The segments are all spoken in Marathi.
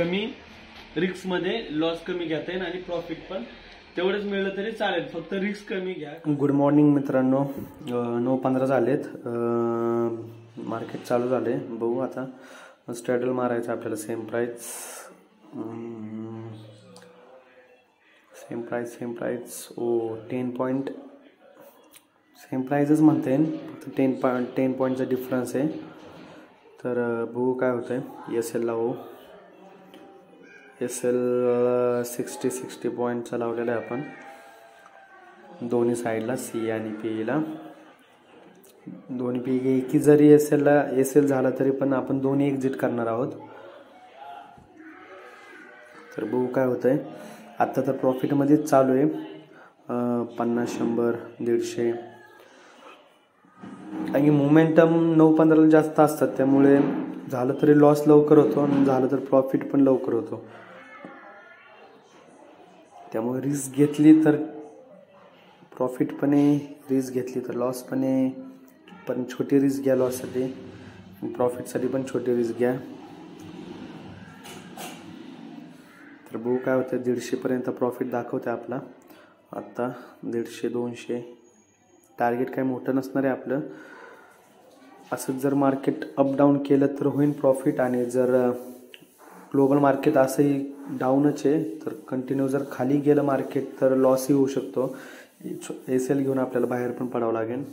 कमी रिक्समध्ये लॉस कमी घेता येईल आणि प्रॉफिट पण. तेवढंच मिळलं तरी चालेल. फक्त रिस्क कमी घ्या. गुड मॉर्निंग मित्रांनो. नऊ पंधरा झालेत. मार्केट चालू झाले. बघू आता. स्ट्रॅडल मारायचं आपल्याला. Same price same price same price ओ टेन पॉईंट सेम प्राईजच म्हणता. येईल फक्त टेन पॉईंट टेन पॉईंटचा डिफरन्स आहे. तर बघू काय होतं आहे एस एलला हो. एस एल सिक्स्टी सिक्स्टी पॉईंटचा लावलेला आहे आपण. दोन्ही साईडला सी आणि पी ईला. दोन्ही पी की जरी एस एलला एस एल झाला तरी पण आपण दोन्ही एक्झिट करणार आहोत. तर बघू काय होतं आहे आत्ता तर प्रॉफिटमध्येच चालू आहे. पन्नास शंभर दीडशे. आणि मोमेंटम नऊ पंधराला जास्त असतात त्यामुळे झालं तरी लॉस लवकर होतो आणि झालं तर प्रॉफिट पण लवकर होतो. त्यामुळे रिस्क घेतली तर प्रॉफिट पण आहे रिस्क घेतली तर लॉस पण. आहे पण छोटी रिस्क घ्या लॉससाठी प्रॉफिटसाठी पण छोटी रिस्क घ्या. तर भाऊ काय होतं दीडशेपर्यंत प्रॉफिट दाखवते आपला. आत्ता दीडशे दोनशे. टार्गेट काय मोठं नसणार आहे आपलं. असंच जर मार्केट अप डाऊन केलं तर होईल प्रॉफिट आणि जर ग्लोबल मार्केट असंही डाऊनच आहे. तर कंटिन्यू जर खाली गेलं मार्केट तर लॉसही होऊ शकतो. एस एल घेऊन आपल्याला बाहेर पण पडावं लागेल.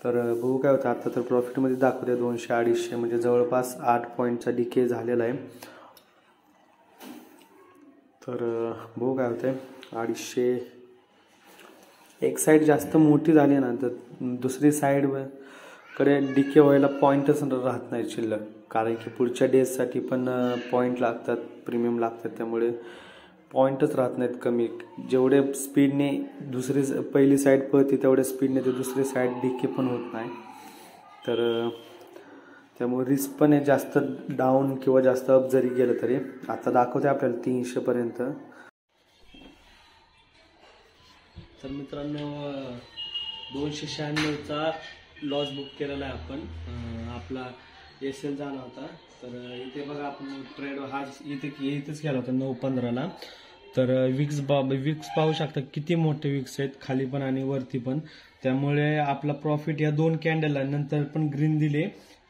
तर बघू काय होतं. आता तर प्रॉफिटमध्ये दाखवते दोनशे अडीचशे म्हणजे जवळपास आठ पॉईंटचा डिके झालेला आहे. तर बघू काय होतंय. अडीचशे एक साईड जास्त मोठी झाली ना तर दुसरी साईडकडे डिके व्हायला पॉईंटच राहत नाही शिल्लक. कारण की पुढच्या डेजसाठी पण पॉईंट लागतात प्रीमियम लागतात. त्यामुळे पॉईंटच राहत नाहीत कमी. जेवढे स्पीडने दुसरी पहिली साईड पळते तेवढ्या स्पीडने ते दुसरी साईड डिके पण होत नाही. तर त्यामुळे रिस्क पण आहे जास्त डाऊन किंवा जास्त अप जरी गेलं तरी आता दाखवते आपल्याला तीनशेपर्यंत तर मित्रांनो दोनशे शहाण्णवचा लॉस बुक केलेला आहे आपण. आपला एल झाला होता. तर इथे बघा आपण ट्रेड हा इथे इथेच केला होता नऊ पंधराला तर विक्स बा विक्स पाहू शकता किती मोठे विक्स आहेत खाली पण आणि वरती पण. त्यामुळे आपला प्रॉफिट या दोन कॅन्डलला नंतर पण ग्रीन दिले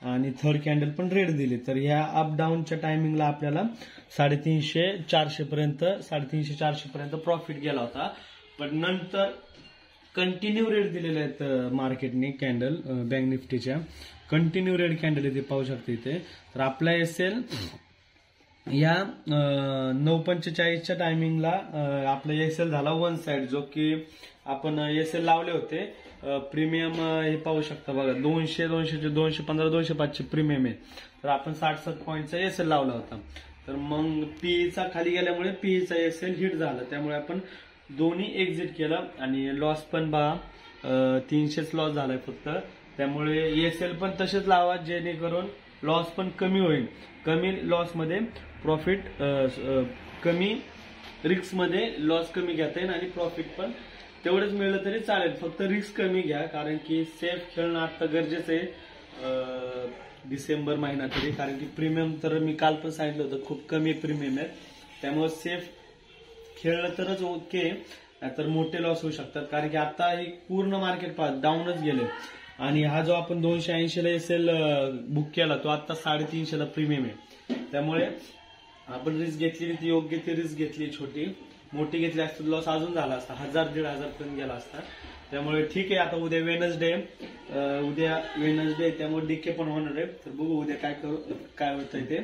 आणि थर्ड कॅन्डल पण रेड दिले. तर ह्या अप डाऊनच्या टायमिंगला आपल्याला साडेतीनशे चारशे पर्यंत साडेतीनशे चारशे पर्यंत प्रॉफिट गेला होता. पण नंतर कंटिन्यू रेट दिलेले आहेत मार्केटने कॅन्डल बँक निफ्टीच्या कंटिन्यू रेट कॅन्डल इथे पाहू शकते इथे. तर आपला एस एल या नऊ पंचेचाळीसच्या टायमिंगला आपला एस एल झाला वन साइड जो की आपण एस एल लावले होते. प्रीमियम हे पाहू शकता बघा दोनशे दोनशे दोनशे पंधरा दोनशे पाचशे प्रीमियम आहे तर आपण साठ सात पॉईंटचा एस एल लावला होता. तर मग पीईचा खाली गेल्यामुळे पीईचा एस एल हिट झाला. त्यामुळे आपण दोन्ही एक्झिट केलं आणि लॉस पण बघा तीनशेच लॉस झालाय फक्त. त्यामुळे एस एल पण तसेच लावा जेणेकरून लॉस पण कमी होईल. कमी लॉसमध्ये प्रॉफिट कमी रिक्समध्ये लॉस कमी घेता येईल आणि प्रॉफिट पण तेवढंच मिळलं तरी चालेल. फक्त रिस्क कमी घ्या कारण की सेफ खेळणं आता गरजेचं आहे. डिसेंबर महिना तरी कारण की प्रीमियम तर मी काल पण सांगितलं होतं खूप कमी प्रीमियम आहे त्यामुळे सेफ खेळलं तरच ओके तर मोठे लॉस होऊ शकतात. कारण की आता हे पूर्ण मार्केट डाऊनच गेले. आणि हा जो आपण दोनशे ऐंशीला एस एल बुक केला तो आता साडेतीनशेला प्रीमियम आहे. त्यामुळे आपण रिस्क घेतली ती योग्य ती रिस्क घेतली छोटी. मोठी घेतली असती लॉस अजून झाला असता. हजार दीड हजार पर्यंत गेला असता. त्यामुळे ठीक आहे आता उद्या वेनसडे उद्या वेनसडे त्यामुळे डीके पण होणार आहे. तर बघू उद्या काय करू काय होतंय ते.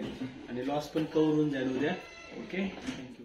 आणि लॉस पण कव्हर होऊन जाईल उद्या. Okay thank you